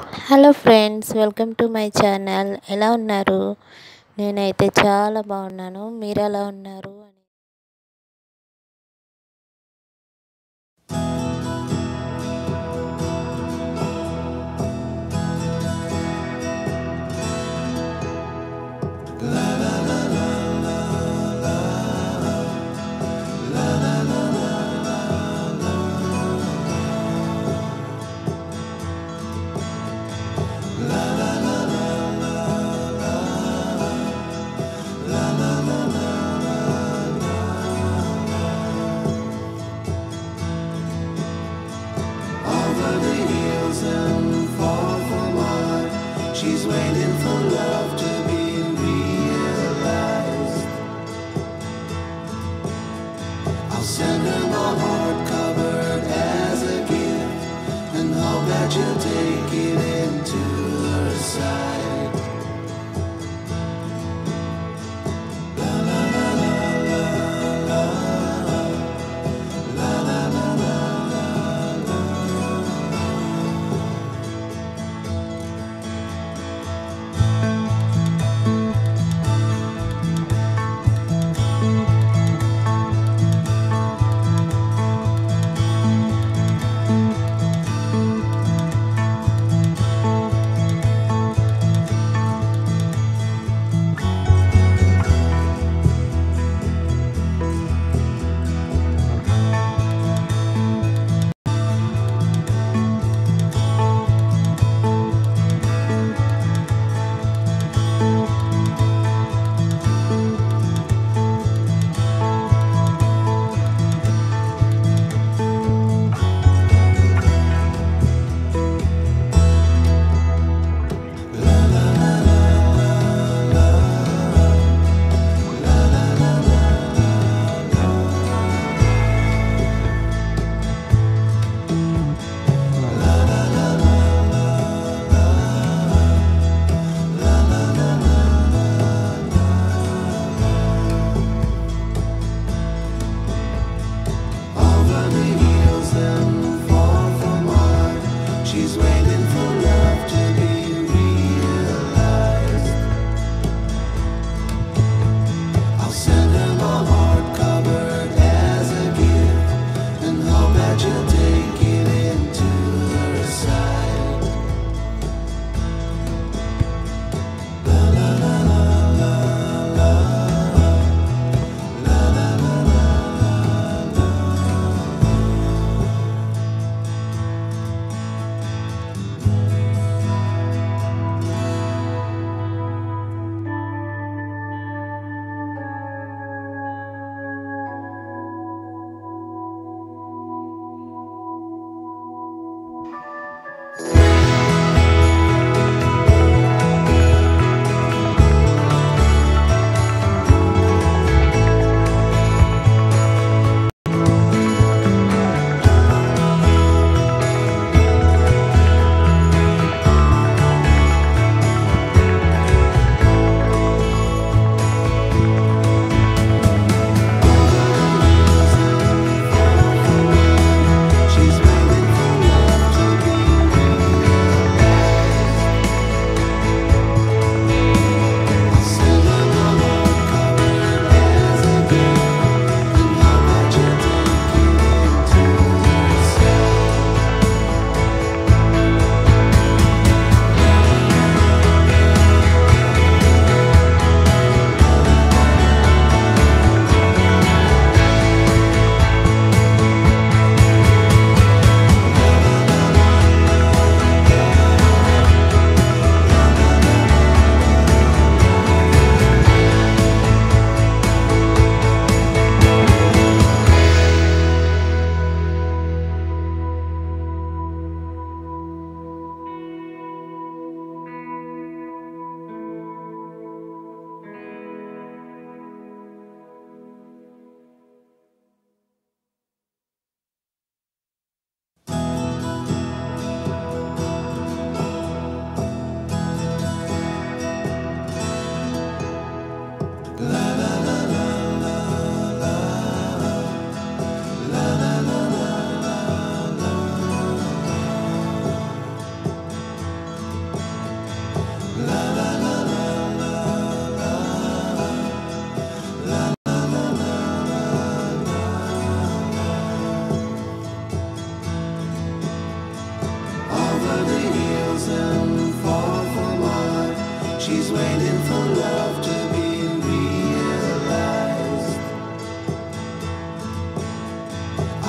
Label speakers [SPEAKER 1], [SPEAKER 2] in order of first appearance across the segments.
[SPEAKER 1] Hello friends welcome to my channel ఎలా ఉన్నారు? నేనైతే చాలా బాగున్నాను. మీరు ఎలా ఉన్నారు?
[SPEAKER 2] Seven. send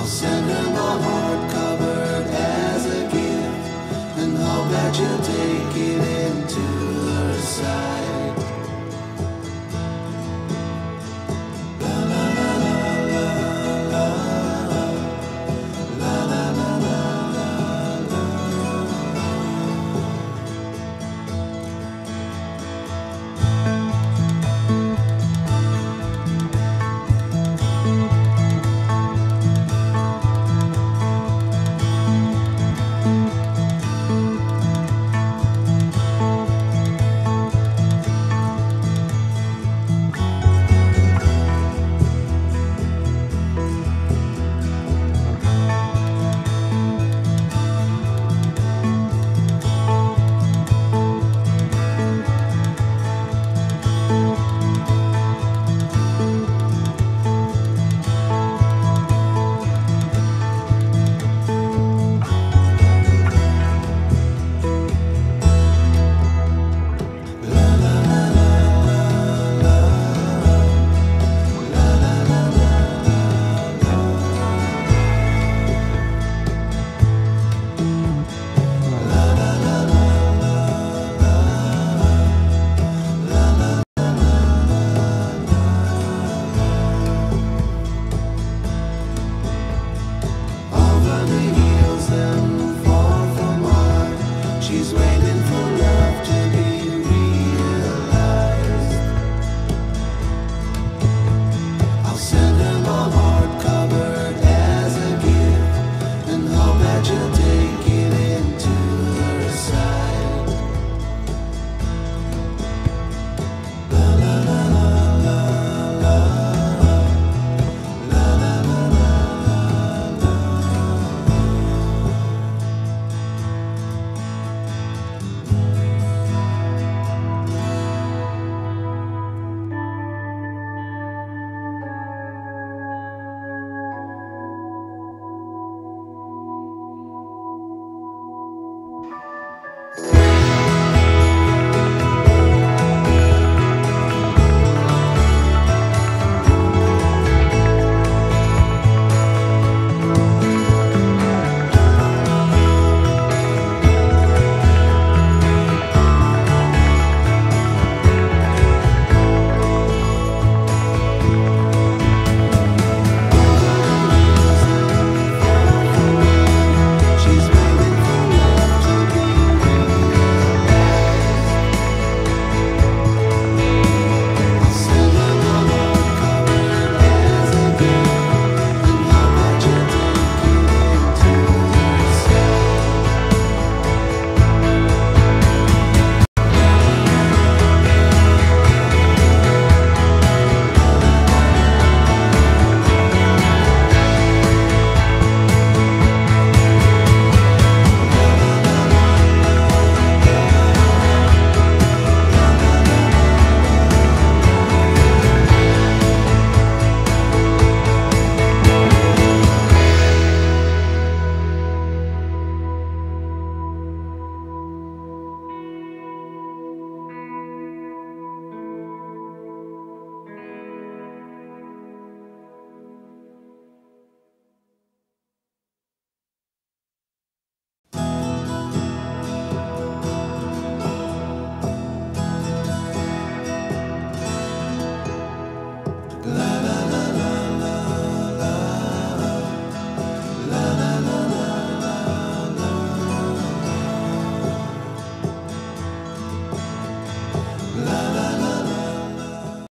[SPEAKER 2] I'll send her my heart covered as a gift and hope that you'll take it into her side.